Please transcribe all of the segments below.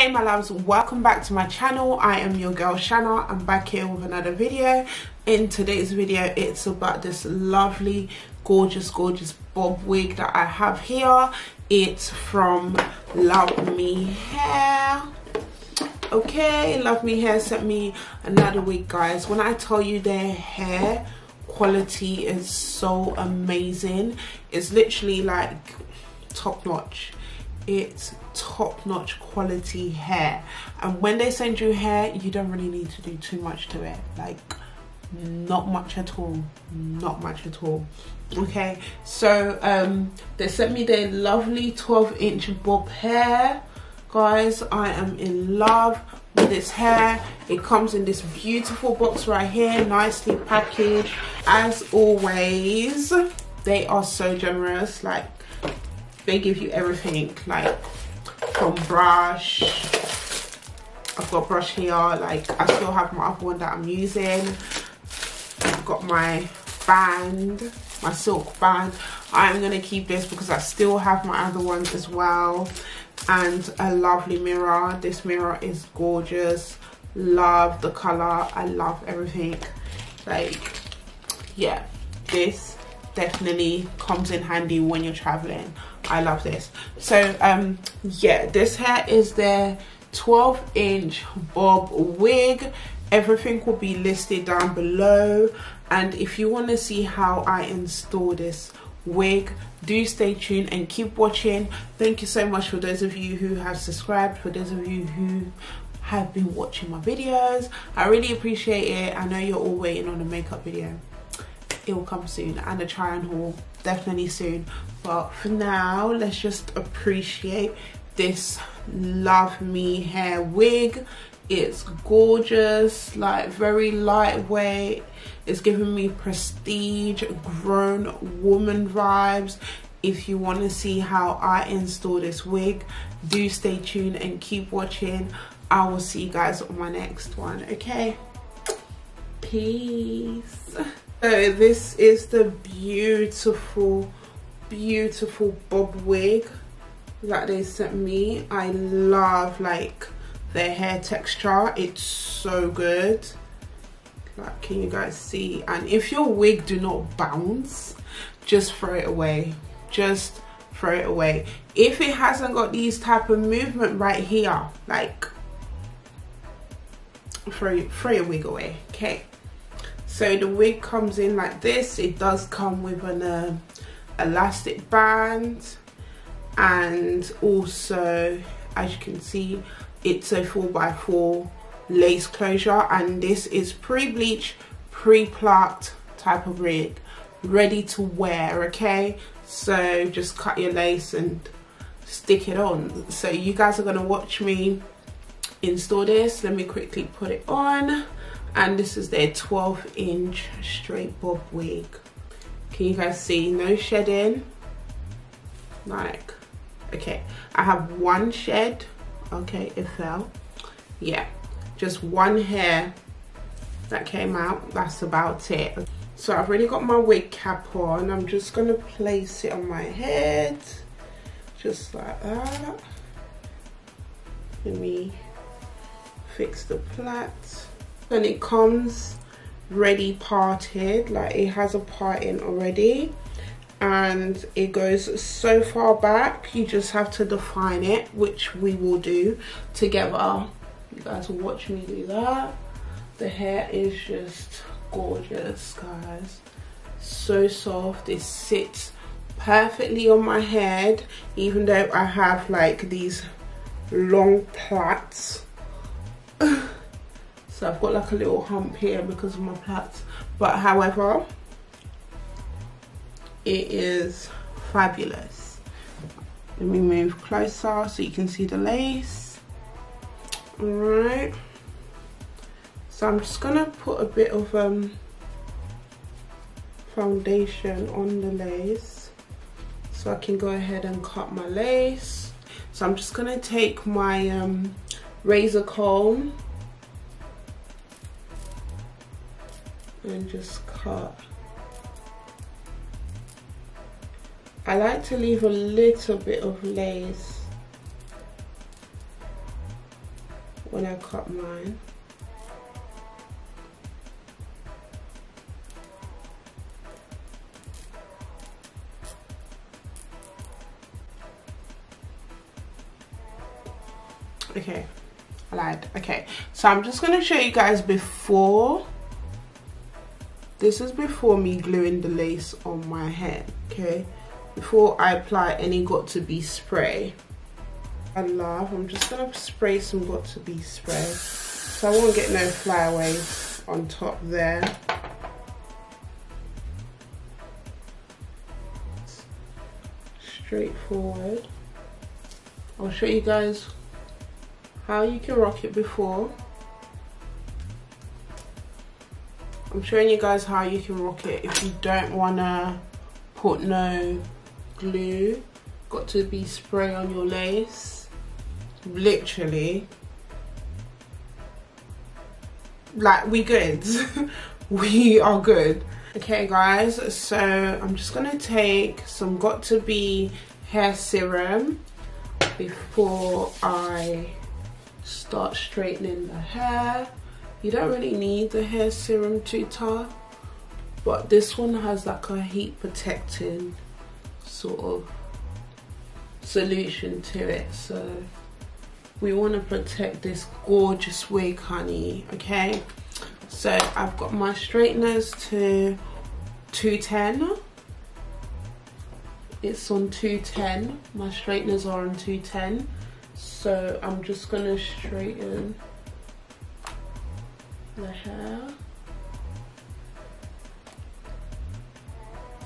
hey my loves welcome back to my channel. I am your girl Shana. I'm back here with another video. In today's video it's about this lovely gorgeous gorgeous bob wig that i have here. It's from LUVME hair. Okay LUVME hair sent me another wig guys. When i tell you their hair quality is so amazing. It's literally like top notch. It's top-notch quality hair. And when they send you hair you don't really need to do too much to it. Like not much at all. Not much at all. Okay so um they sent me their lovely 12 inch bob hair. Guys i am in love with this hair. It comes in this beautiful box right here nicely packaged. As always they are so generous. Like they give you everything like from brush. I've got brush here. Like I still have my other one that I'm using. I've got my band my silk band I'm gonna keep this because I still have my other ones as well. And a lovely mirror. This mirror is gorgeous. Love the color. I love everything. Like yeah this definitely comes in handy when you're traveling. I love this. So um yeah, this hair is the 12 inch bob wig. Everything will be listed down below. And if you want to see how I install this wig, do stay tuned and keep watching. Thank you so much for those of you who have subscribed, for those of you who have been watching my videos. I really appreciate it. I know you're all waiting on a makeup video it will come soon and a try on haul definitely soon but for now let's just appreciate this LUVME hair wig it's gorgeous like very lightweight. It's giving me prestige grown woman vibes. If you want to see how I install this wig do stay tuned and keep watching. I will see you guys on my next one okay? Peace. So this is the beautiful, beautiful bob wig that they sent me. I love like their hair texture. It's so good. Like, can you guys see? And if your wig do not bounce, just throw it away. Just throw it away. If it hasn't got these type of movement right here, like throw, throw your wig away, okay? so the wig comes in like this it does come with an uh, elastic band and also as you can see it's a 4x4 lace closure and this is pre-bleach pre-plucked type of wig ready to wear okay? So just cut your lace and stick it on. So you guys are going to watch me install this. Let me quickly put it on. And this is their 12 inch straight bob wig. Can you guys see? No shedding. Like okay. I have one shed okay it fell. Yeah just one hair that came out that's about it. So i've already got my wig cap on. I'm just gonna place it on my head just like that. Let me fix the plait and it comes ready parted like it has a parting already and it goes so far back you just have to define it which we will do together. You guys will watch me do that. The hair is just gorgeous guys. So soft. It sits perfectly on my head even though i have like these long plaits. So I've got like a little hump here because of my plaits. But however it is fabulous. Let me move closer so you can see the lace. All right. So I'm just gonna put a bit of um, foundation on the lace so I can go ahead and cut my lace. So I'm just gonna take my um, razor comb and just cut I like to leave a little bit of lace when I cut mine. okay I lied. Okay so I'm just gonna show you guys before. This is before me gluing the lace on my hair okay before I apply any Got2b spray. I love I'm just gonna spray some Got2b spray. So I won't get no flyaways on top there. Straightforward. I'll show you guys how you can rock it before. I'm showing you guys how you can rock it if you don't want to put no glue Got2b spray on your lace. Literally. Like we good. We are good. Okay guys so I'm just gonna take some Got2b hair serum before I start straightening the hair. You don't really need the hair serum too tough but this one has like a heat protecting sort of solution to it. So we want to protect this gorgeous wig honey okay? So I've got my straighteners to 210 it's on 210 my straighteners are on 210 so I'm just gonna straighten the hair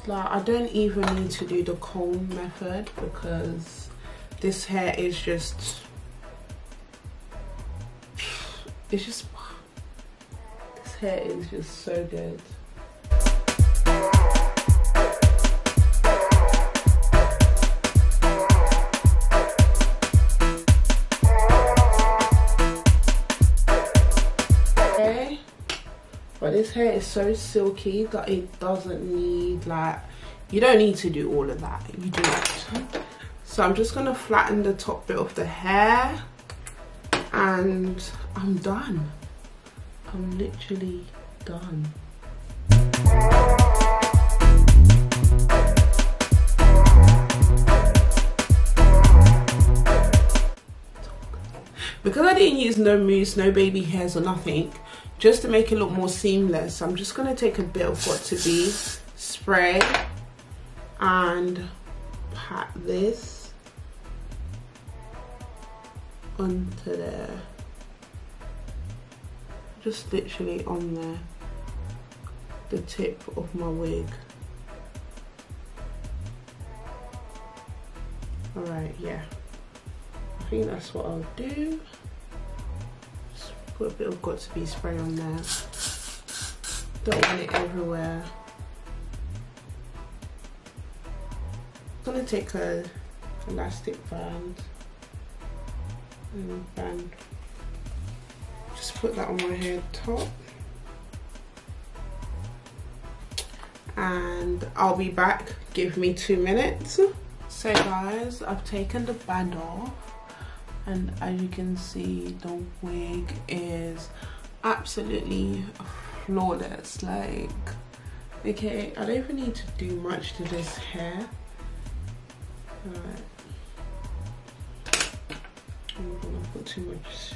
like I don't even need to do the comb method because this hair is just it's just this hair is just so good but this hair is so silky that it doesn't need like you don't need to do all of that you do not so i'm just gonna flatten the top bit of the hair and i'm done. I'm literally done. Because I didn't use no mousse, no baby hairs or nothing, just to make it look more seamless I'm just going to take a bit of what to be spray and pat this onto there. Just literally on there the tip of my wig. Alright yeah. I think that's what I'll do Put a bit of Got2b spray on there. Don't want it everywhere. I'm gonna take a elastic band and band. Just put that on my head top. And I'll be back. Give me two minutes. So guys, I've taken the band off and as you can see the wig is absolutely flawless like okay I don't even need to do much to this hair Alright. I'm gonna put too much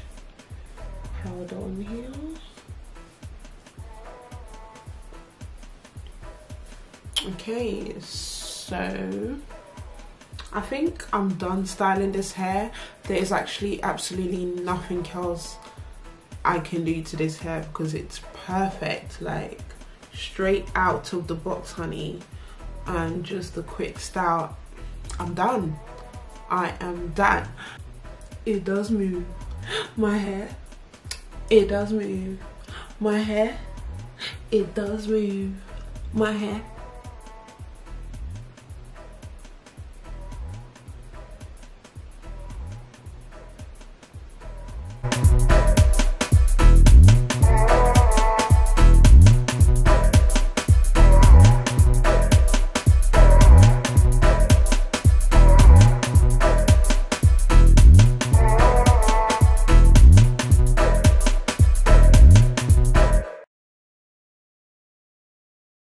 powder on here okay so I think I'm done styling this hair. There is actually absolutely nothing else I can do to this hair because it's perfect. Like straight out of the box, honey. And just a quick style. I'm done. I am done. It does move. My hair. It does move. My hair. It does move. My hair